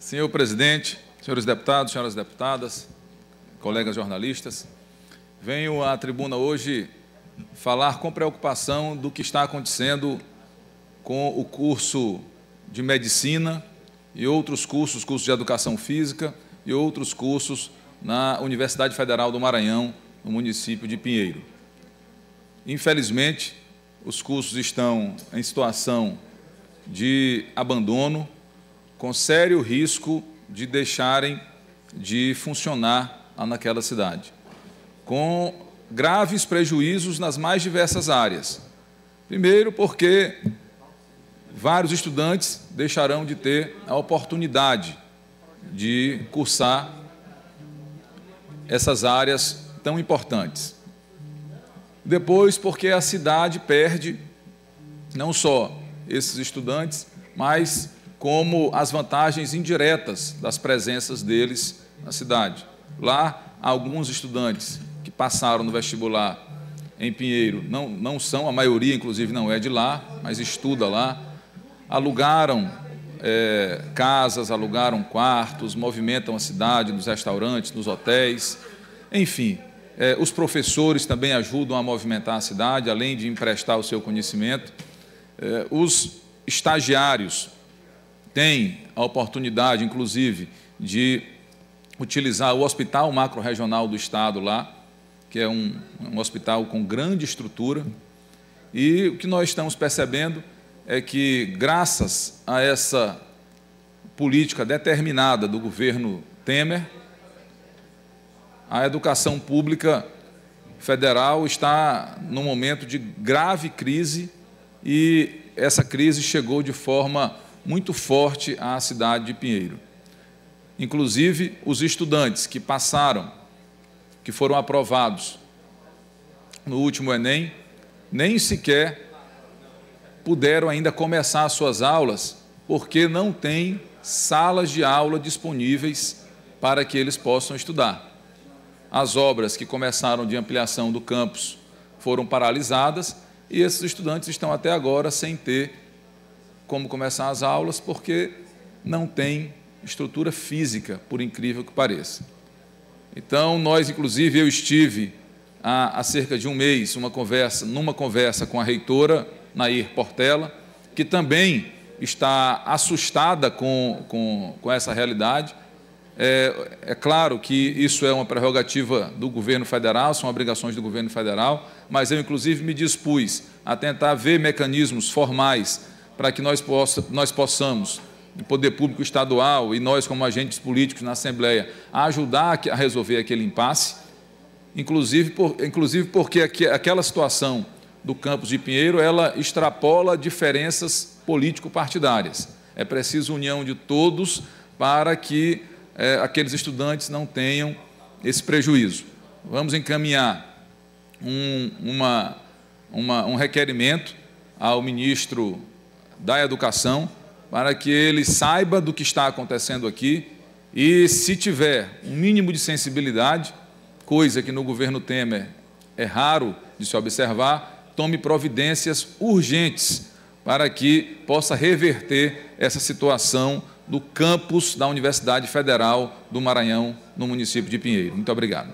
Senhor presidente, senhores deputados, senhoras deputadas, colegas jornalistas, venho à tribuna hoje falar com preocupação do que está acontecendo com o curso de medicina e outros cursos, cursos de educação física e outros cursos na Universidade Federal do Maranhão, no município de Pinheiro. Infelizmente, os cursos estão em situação de abandono, com sério risco de deixarem de funcionar naquela cidade, com graves prejuízos nas mais diversas áreas. Primeiro, porque vários estudantes deixarão de ter a oportunidade de cursar essas áreas tão importantes. Depois, porque a cidade perde não só esses estudantes, mas como as vantagens indiretas das presenças deles na cidade. Lá, alguns estudantes que passaram no vestibular em Pinheiro não, não são, a maioria, inclusive, não é de lá, mas estuda lá, alugaram é, casas, alugaram quartos, movimentam a cidade nos restaurantes, nos hotéis, enfim. É, os professores também ajudam a movimentar a cidade, além de emprestar o seu conhecimento. É, os estagiários têm a oportunidade, inclusive, de utilizar o Hospital Macro-Regional do Estado lá, que é um, um hospital com grande estrutura. E o que nós estamos percebendo é que, graças a essa política determinada do governo Temer, a educação pública federal está num momento de grave crise e essa crise chegou de forma muito forte à cidade de Pinheiro. Inclusive, os estudantes que passaram, que foram aprovados no último Enem, nem sequer puderam ainda começar as suas aulas, porque não tem salas de aula disponíveis para que eles possam estudar. As obras que começaram de ampliação do campus foram paralisadas e esses estudantes estão até agora sem ter como começar as aulas, porque não tem estrutura física, por incrível que pareça. Então, nós, inclusive, eu estive há, há cerca de um mês uma conversa, numa conversa com a reitora Nair Portela, que também está assustada com, com, com essa realidade. É, é, claro que isso é uma prerrogativa do governo federal, são obrigações do governo federal, mas eu, inclusive, me dispus a tentar ver mecanismos formais para que nós, possa, nós possamos, o poder público estadual e nós, como agentes políticos na Assembleia, ajudar a resolver aquele impasse, inclusive, por, inclusive porque aquela situação do campus de Pinheiro, ela extrapola diferenças político-partidárias. É preciso união de todos para que é, aqueles estudantes não tenham esse prejuízo. Vamos encaminhar um, uma, uma, um requerimento ao ministro da Educação para que ele saiba do que está acontecendo aqui e, se tiver um mínimo de sensibilidade, coisa que no governo Temer é raro de se observar, tome providências urgentes para que possa reverter essa situação do campus da Universidade Federal do Maranhão, no município de Pinheiro. Muito obrigado.